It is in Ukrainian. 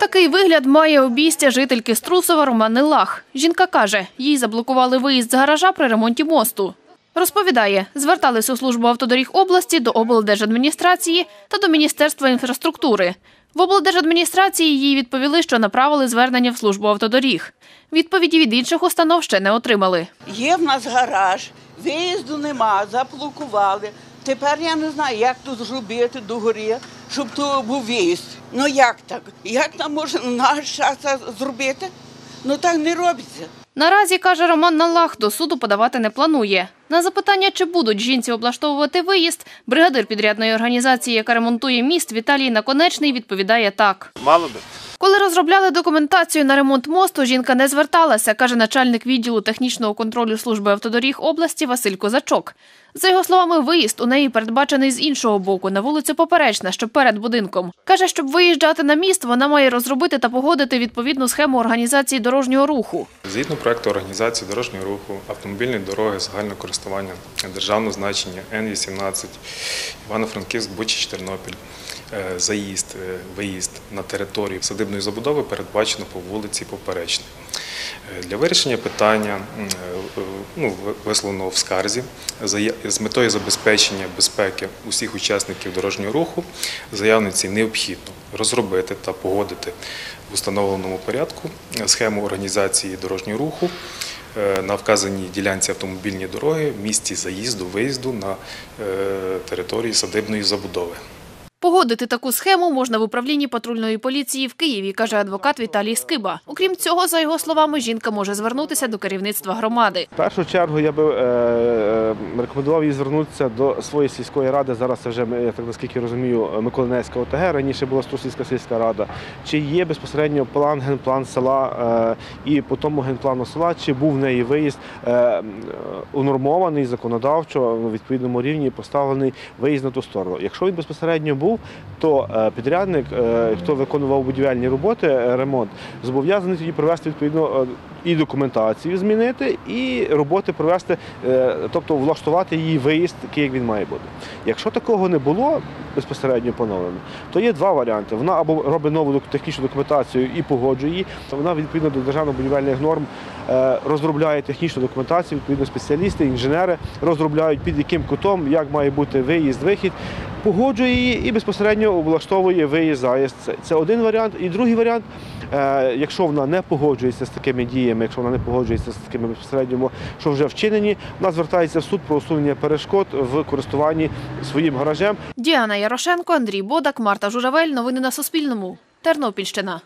Такий вигляд має обійстя жительки Струсова Романи Лах. Жінка каже, їй заблокували виїзд з гаража при ремонті мосту. Розповідає, звертались у службу автодоріг області до облдержадміністрації та до Міністерства інфраструктури. В облдержадміністрації їй відповіли, що направили звернення в службу автодоріг. Відповіді від інших установ ще не отримали. Є в нас гараж, виїзду нема, заблокували. Тепер я не знаю, як тут зробити до гори, щоб то був виїзд. Ну як так? Як нам можна наш час зробити? Ну так не робиться. Наразі, каже Роман Налах, до суду подавати не планує. На запитання, чи будуть жінці облаштовувати виїзд, бригадир підрядної організації, яка ремонтує міст, Віталій Наконечний, відповідає так. Мало би. Коли розробляли документацію на ремонт мосту, жінка не зверталася, каже начальник відділу технічного контролю служби автодоріг області Василь Козачок. За його словами, виїзд у неї передбачений з іншого боку, на вулицю Поперечна, що перед будинком. Каже, щоб виїжджати на міст, вона має розробити та погодити відповідну схему організації дорожнього руху. Згідно проекту організації дорожнього руху, автомобільні дороги загального користування державного значення Н-18, Івано-Франківськ, Бучич, Тернопіль. е, Заїзд, е, виїзд на територію садибної забудови передбачено по вулиці Поперечній. Е, Для вирішення питання, е, е, ну, ви- висловленого в скарзі, з метою забезпечення безпеки усіх учасників дорожнього руху, заявниці необхідно розробити та погодити в установленому порядку схему організації дорожнього руху е, на вказаній ділянці автомобільної дороги в місці заїзду, виїзду на е, території садибної забудови. Погодити таку схему можна в управлінні патрульної поліції в Києві, каже адвокат Віталій Скиба. Окрім цього, за його словами, жінка може звернутися до керівництва громади. В першу чергу я би е, е, рекомендував їй звернутися до своєї сільської ради. Зараз це вже я так наскільки розумію, Миколинецька ОТГ. Раніше була Струсівська сільська рада. Чи є безпосередньо план, генплан села е, і по тому генплану села, чи був в неї виїзд унормований законодавчо на відповідному рівні поставлений виїзд на ту сторону. Якщо він безпосередньо був, то е, підрядник, е, хто виконував будівельні роботи, е, ремонт, зобов'язаний тоді провести відповідно і документацію змінити, і роботи провести, тобто влаштувати її виїзд, такий, як він має бути. Якщо такого не було безпосередньо поновлено, то є два варіанти. Вона або робить нову технічну документацію і погоджує її, вона відповідно до державно-будівельних норм розробляє технічну документацію, відповідно спеціалісти, інженери розробляють під яким кутом, як має бути виїзд, вихід, погоджує її і безпосередньо облаштовує виїзд, заїзд. Це, один варіант. І другий варіант, е, якщо вона не погоджується з такими діями, якщо вона не погоджується з такими безпосередньо, що вже вчинені, вона звертається в суд про усунення перешкод в користуванні своїм гаражем. Діана Ярошенко, Андрій Бодак, Марта Журавель. Новини на Суспільному. Тернопільщина.